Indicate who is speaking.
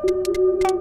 Speaker 1: Música